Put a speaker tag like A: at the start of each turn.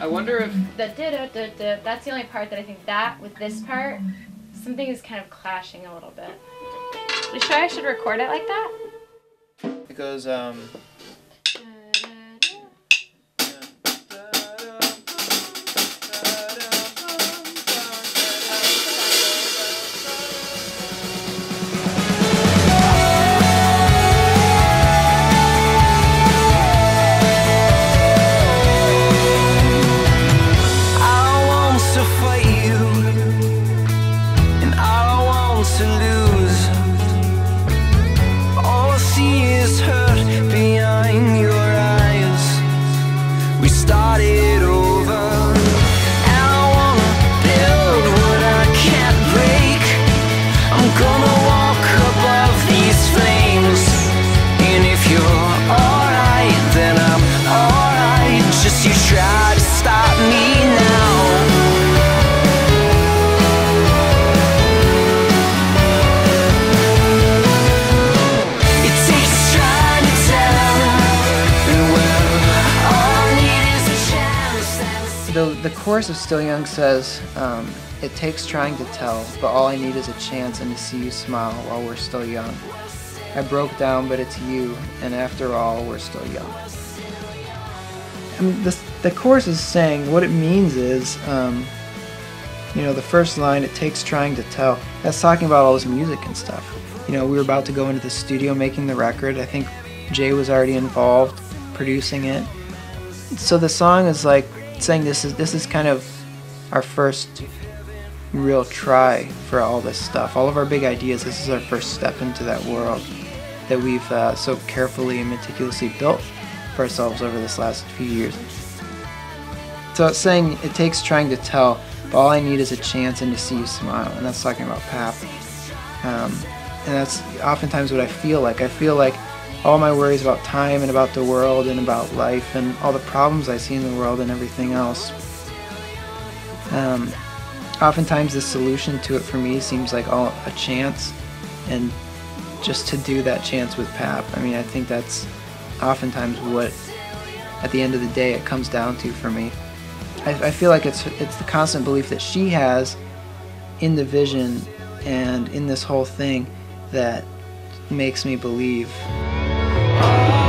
A: I wonder if
B: the da da da da. That's the only part that I think that with this part, something is kind of clashing a little bit. You sure I should record it like that?
A: it goes um.
C: The, the chorus of Still Young says, um, It takes trying to tell, but all I need is a chance and to see you smile while we're still young. I broke down, but it's you, and after all, we're still young. I mean, this, the chorus is saying what it means is, um, you know, the first line, it takes trying to tell. That's talking about all this music and stuff. You know, we were about to go into the studio making the record. I think Jay was already involved producing it. So the song is like saying this is this is kind of our first real try for all this stuff. All of our big ideas. This is our first step into that world that we've uh, so carefully and meticulously built for ourselves over this last few years. So it's saying it takes trying to tell, but all I need is a chance and to see you smile, and that's talking about Pap. Um, and that's oftentimes what I feel like. I feel like all my worries about time and about the world and about life and all the problems I see in the world and everything else. Um, oftentimes the solution to it for me seems like all a chance and just to do that chance with Pap. I mean, I think that's oftentimes what at the end of the day it comes down to for me. I, I feel like it's it's the constant belief that she has in the vision and in this whole thing that makes me believe Oh.